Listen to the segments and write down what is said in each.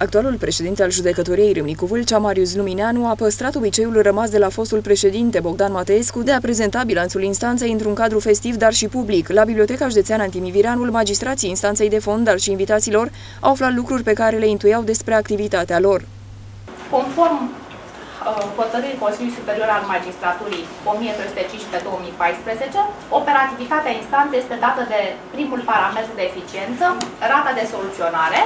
Actualul președinte al judecătoriei Râmnicu Vâlcea, Marius Lumineanu, a păstrat obiceiul rămas de la fostul președinte Bogdan Mateescu de a prezenta bilanțul instanței într-un cadru festiv, dar și public. La Biblioteca Județeană Antimiviranul, magistrații instanței de fond, dar și invitaților, au aflat lucruri pe care le intuiau despre activitatea lor. Conform uh, hotărârii Consiliului Superior al Magistraturii 1315-2014, operativitatea instanței este dată de primul parametru de eficiență, rata de soluționare,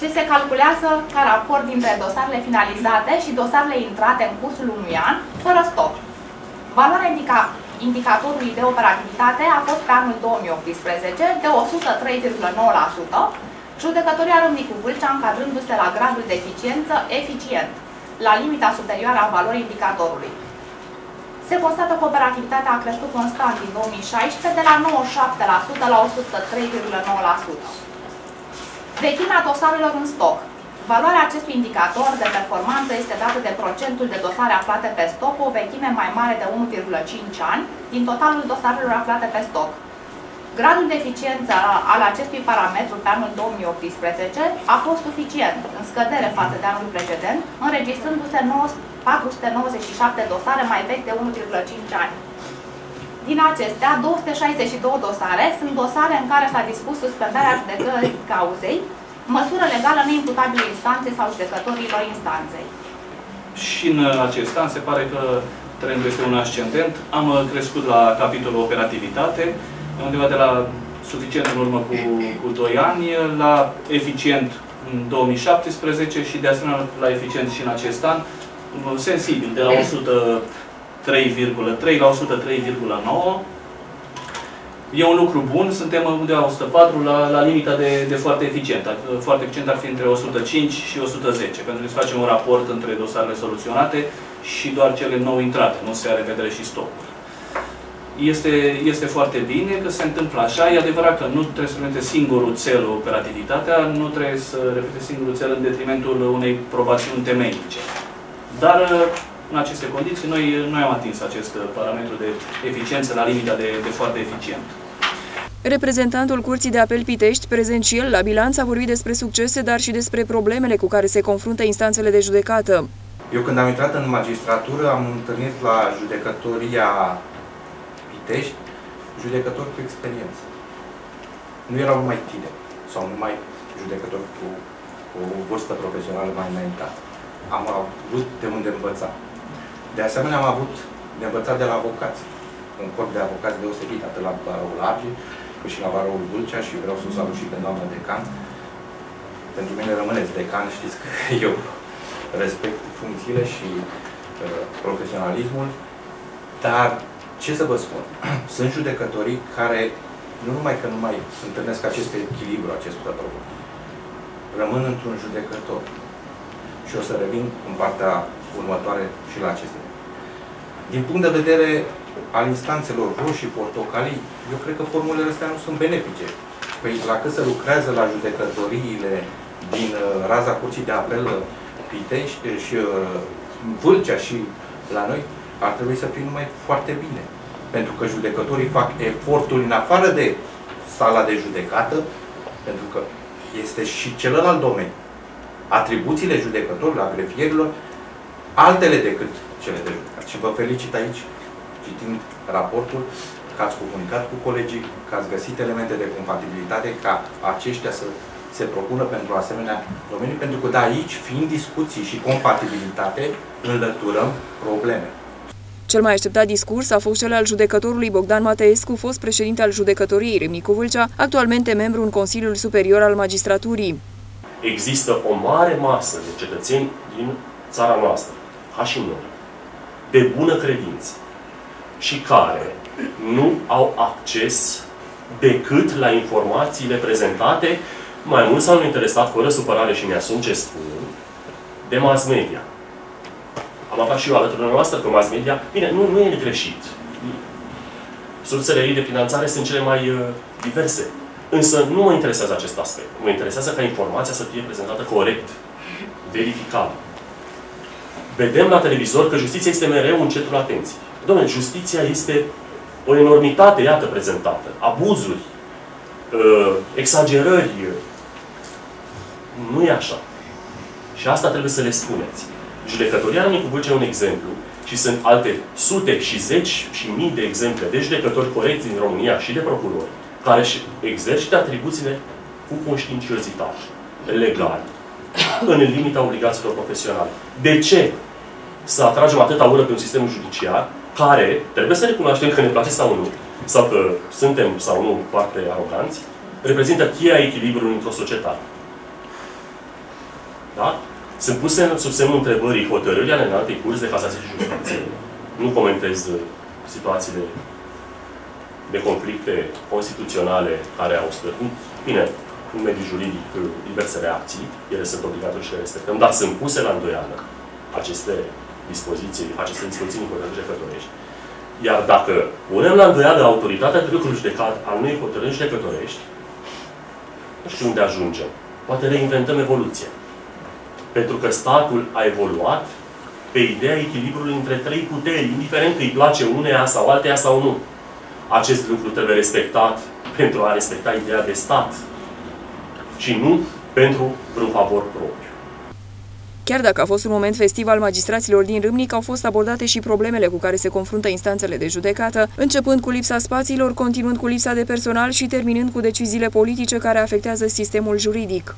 ce se calculează ca raport dintre dosarele finalizate și dosarele intrate în cursul unui an, fără stoc. Valoarea indica indicatorului de operativitate a fost pe anul 2018 de 103,9%, judecătoria Râmnicu Vâlcea încadrându-se la gradul de eficiență eficient, la limita superioară a valorii indicatorului. Se constată că operativitatea a crescut constant din 2016 de la 97% la 103,9%. Vechimea dosarelor în stoc. Valoarea acestui indicator de performanță este dată de procentul de dosare aflate pe stoc cu o vechime mai mare de 1,5 ani din totalul dosarelor aflate pe stoc. Gradul de eficiență al acestui parametru pe anul 2018 a fost suficient, în scădere față de anul precedent, înregistrându-se 497 dosare mai vechi de 1,5 ani. Din acestea, 262 dosare sunt dosare în care s-a dispus suspendarea judecării cauzei, măsură legală neimputabilă instanței sau judecătorilor instanței. Și în acest an se pare că trendul este un ascendent. Am crescut la capitolul operativitate, undeva de la suficient în urmă cu, cu 2 ani, la eficient în 2017 și de asemenea la eficient și în acest an, sensibil, de la 100 3,3 la 103,9. E un lucru bun, suntem undeva 104 la, la limita de, de foarte eficient. Foarte eficient ar fi între 105 și 110, pentru că să facem un raport între dosarele soluționate și doar cele nou intrate, nu se are vedere și stocuri. Este, este foarte bine că se întâmplă așa. E adevărat că nu trebuie să repete singurul cel operativitatea, nu trebuie să repete singurul cel în detrimentul unei probațiuni temeinice. Dar în aceste condiții, noi, noi am atins acest parametru de eficiență la limita de, de foarte eficient. Reprezentantul Curții de Apel Pitești, prezent și el la bilanț, a vorbit despre succese, dar și despre problemele cu care se confruntă instanțele de judecată. Eu când am intrat în magistratură am întâlnit la judecătoria Pitești judecători cu experiență. Nu erau numai tineri sau numai judecători cu, cu o vârstă profesională mai înaintată. Am avut de unde învăța. De asemenea, am avut de învățat de la avocați. Un corp de avocați deosebit, atât la Baroul Arge, cât și la Baroul Dulcea și vreau să o salut și pe doamna decan. Pentru mine rămâneți decan, știți că eu respect funcțiile și uh, profesionalismul, dar ce să vă spun, sunt judecătorii care nu numai că nu mai întâlnesc acest echilibru, acest protocol, rămân într-un judecător. Și o să revin în partea următoare și la acestea. Din punct de vedere al instanțelor roșii, portocalii, eu cred că formulele astea nu sunt benefice. Păi la cât se lucrează la judecătoriile din uh, raza Curții de Apel uh, Pitești uh, și uh, Vâlcea și la noi, ar trebui să fie numai foarte bine. Pentru că judecătorii fac eforturi în afară de sala de judecată, pentru că este și celălalt domeniu. Atribuțiile judecătorilor, a grefierilor, altele decât cele de judecat. Și vă felicit aici, citind raportul, că ați comunicat cu colegii, că ați găsit elemente de compatibilitate ca aceștia să se propună pentru asemenea domenii, pentru că de aici, fiind discuții și compatibilitate, înlăturăm probleme. Cel mai așteptat discurs a fost cel al judecătorului Bogdan Mateescu, fost președinte al judecătoriei Râmnicu Vâlcea, actualmente membru în Consiliul Superior al Magistraturii. Există o mare masă de cetățeni din țara noastră ca și noi, de bună credință și care nu au acces decât la informațiile prezentate, mai mult s-au interesat, fără supărare și mi-asum ce spun, de mass media. Am aflat și eu alături de noastră că mass media, bine, nu, nu e greșit. Sursele ei de finanțare sunt cele mai uh, diverse. Însă nu mă interesează acest aspect. Mă interesează ca informația să fie prezentată corect, verificabil vedem la televizor că justiția este mereu în centrul atenției. Domnule, justiția este o enormitate, iată, prezentată. Abuzuri, uh, exagerări, Nu e așa. Și asta trebuie să le spuneți. Judecătoria Râmnicu Vâlcea e un exemplu și sunt alte sute și zeci și mii de exemple de judecători corecți din România și de procurori care își exercită atribuțiile cu conștiinciozitate, legal, în limita obligațiilor profesionale. De ce să atragem atâta ură pe un sistem judiciar care, trebuie să recunoaștem că ne place sau nu, sau că suntem sau nu foarte aroganți, reprezintă cheia echilibrului într-o societate. Da? Sunt puse sub semnul întrebării hotărârii ale înaltei curs de casație și justiție. Nu comentez uh, situațiile de conflicte constituționale care au stătut. Bine, în mediul juridic uh, diverse reacții, ele sunt obligatorii și le respectăm, dar sunt puse la îndoială aceste dispoziții, aceste dispoziții în hotărâri judecătorești. Iar dacă punem la îndoială autoritatea de lucru judecat al unei hotărâri judecătorești, nu știu unde ajungem. Poate reinventăm evoluția. Pentru că statul a evoluat pe ideea echilibrului între trei puteri, indiferent că îi place uneia sau alteia sau nu. Acest lucru trebuie respectat pentru a respecta ideea de stat și nu pentru vreun favor propriu. Chiar dacă a fost un moment festiv al magistraților din Râmnic, au fost abordate și problemele cu care se confruntă instanțele de judecată, începând cu lipsa spațiilor, continuând cu lipsa de personal și terminând cu deciziile politice care afectează sistemul juridic.